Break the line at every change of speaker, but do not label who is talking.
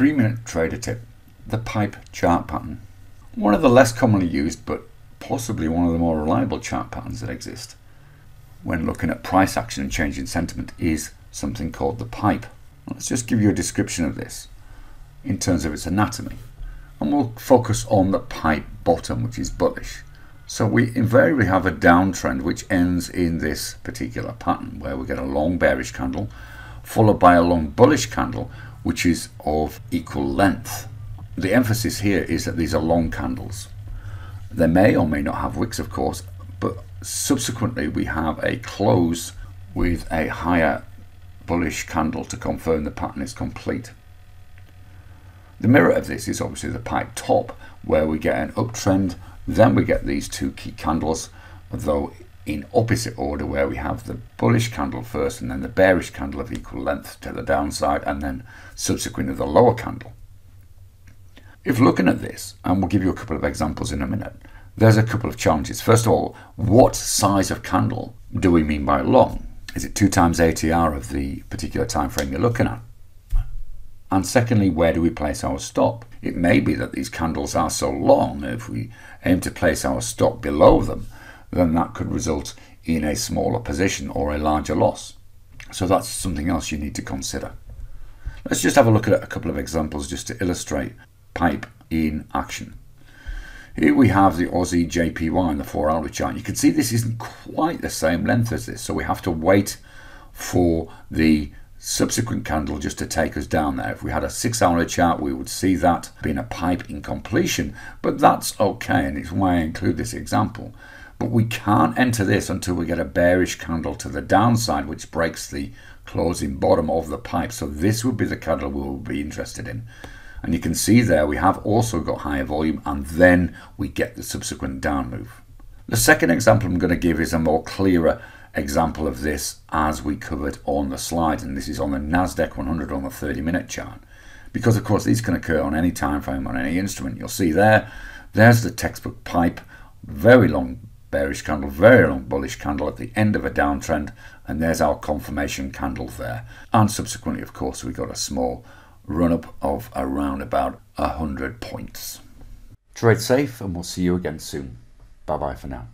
three minute trader tip the pipe chart pattern. One of the less commonly used but possibly one of the more reliable chart patterns that exist when looking at price action and changing sentiment is something called the pipe. Let's just give you a description of this in terms of its anatomy. And we'll focus on the pipe bottom, which is bullish. So we invariably have a downtrend which ends in this particular pattern where we get a long bearish candle followed by a long bullish candle which is of equal length. The emphasis here is that these are long candles. They may or may not have wicks of course but subsequently we have a close with a higher bullish candle to confirm the pattern is complete. The mirror of this is obviously the pipe top where we get an uptrend then we get these two key candles though in opposite order where we have the bullish candle first and then the bearish candle of equal length to the downside and then subsequently the lower candle. If looking at this, and we'll give you a couple of examples in a minute, there's a couple of challenges. First of all, what size of candle do we mean by long? Is it two times ATR of the particular time frame you're looking at? And secondly, where do we place our stop? It may be that these candles are so long, if we aim to place our stop below them, then that could result in a smaller position or a larger loss. So that's something else you need to consider. Let's just have a look at a couple of examples just to illustrate pipe in action. Here we have the Aussie JPY in the 4 hour chart. You can see this isn't quite the same length as this, so we have to wait for the subsequent candle just to take us down there. If we had a 6 hour chart, we would see that being a pipe in completion, but that's okay, and it's why I include this example. But we can't enter this until we get a bearish candle to the downside, which breaks the closing bottom of the pipe. So this would be the candle we will be interested in. And you can see there we have also got higher volume and then we get the subsequent down move. The second example I'm going to give is a more clearer example of this as we covered on the slide and this is on the Nasdaq 100 on the 30 minute chart because of course these can occur on any time frame on any instrument you'll see there there's the textbook pipe very long bearish candle very long bullish candle at the end of a downtrend and there's our confirmation candle there and subsequently of course we got a small run up of around about 100 points. Trade safe and we'll see you again soon. Bye bye for now.